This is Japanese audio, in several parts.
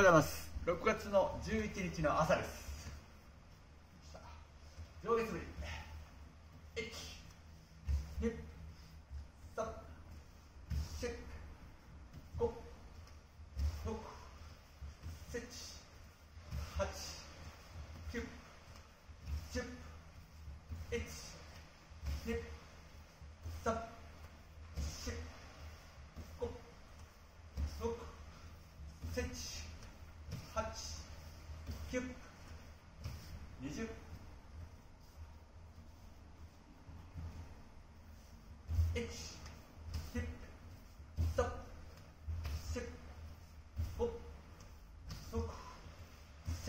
はようございます。6月の11日の朝です。上下り。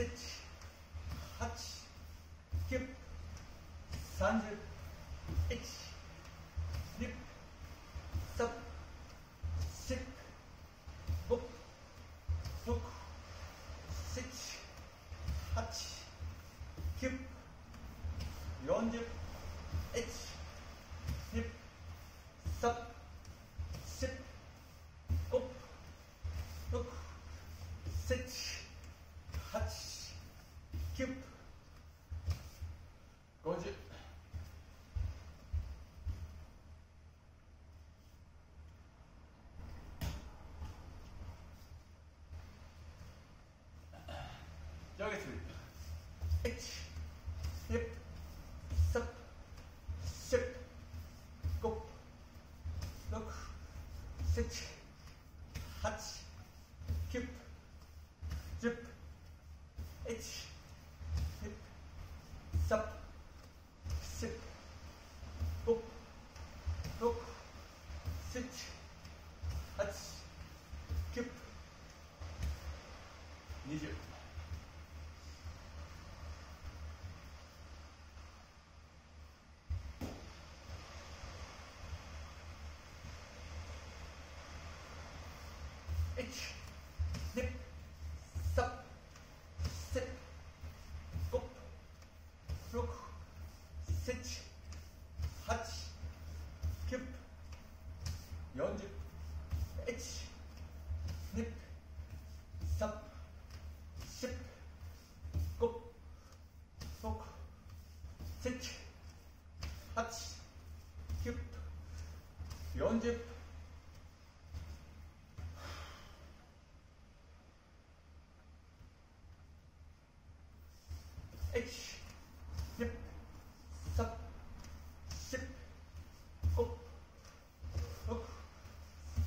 7、8、9、30、1、2、3、4、5、6、7、8、9、Yep. which the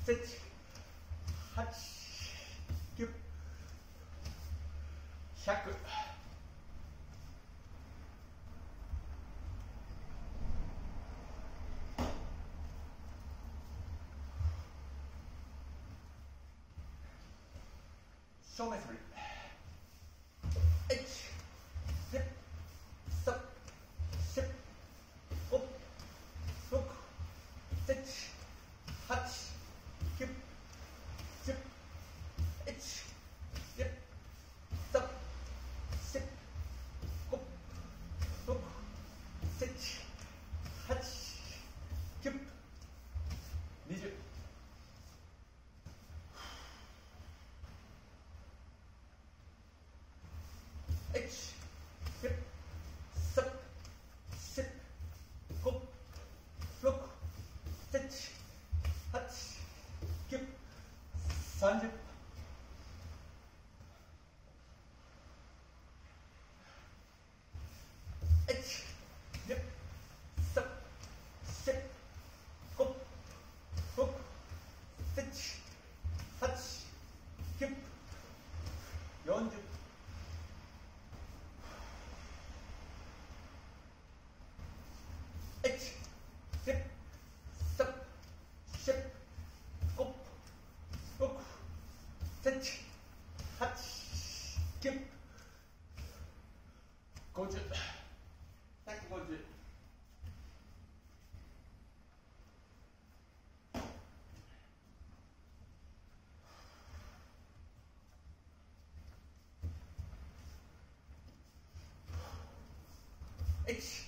七、八、九、百。正面する。Sence It's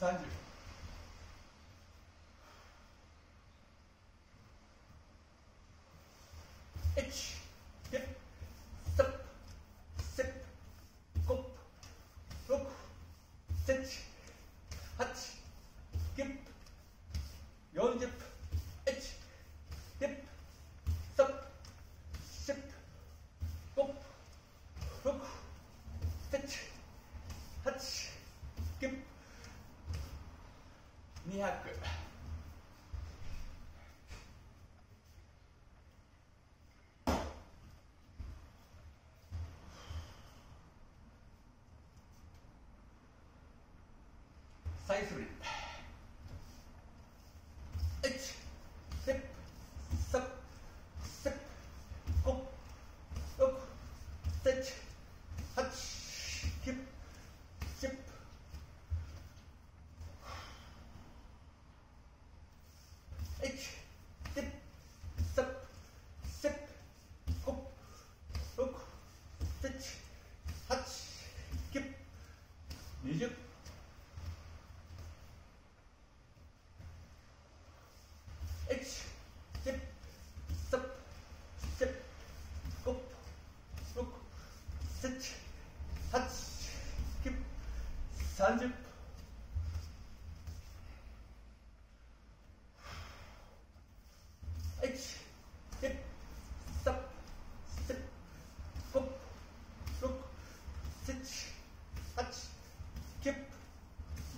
Sence? İç, dip, sıp, sip, kup, ruk, siç, haç, gip, yol gip, サイスブリ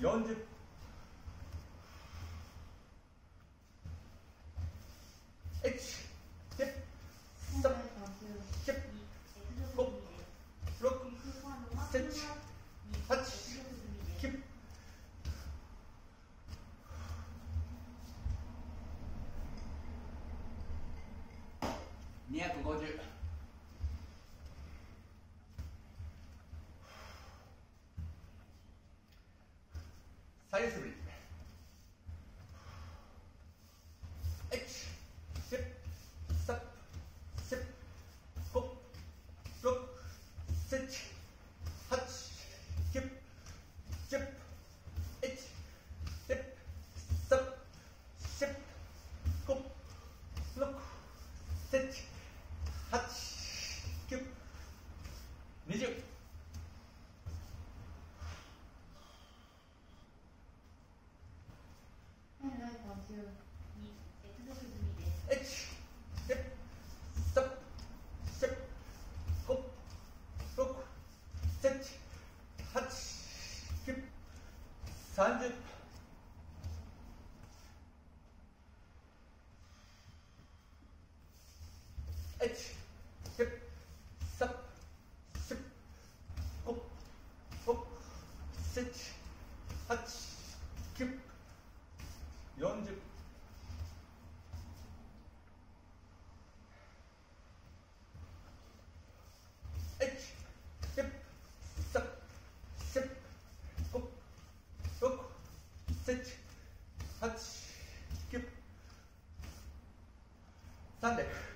40えっ250三0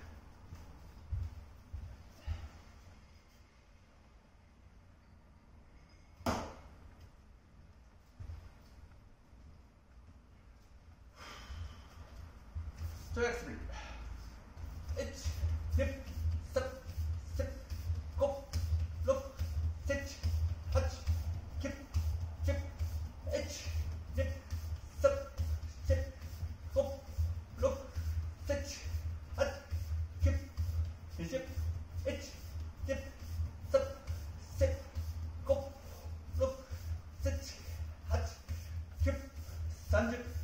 딴짓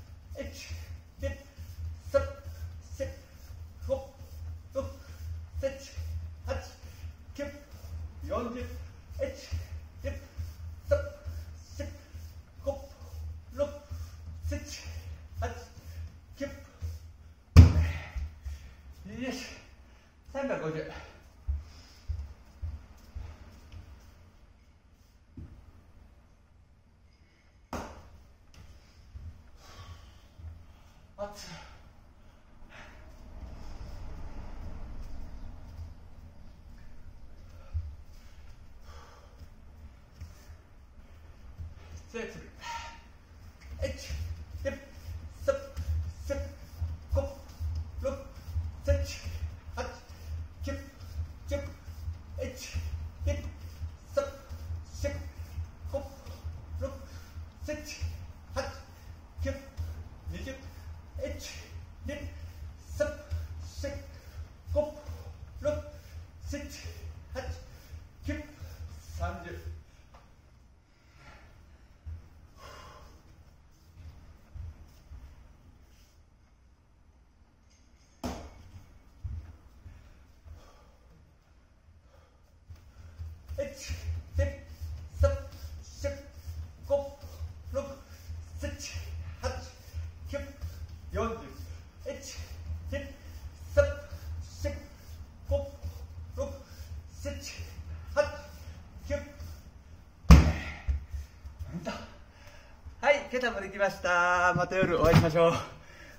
今朝もできました。また夜お会いしましょう。は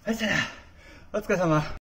い、さよなら。お疲れ様。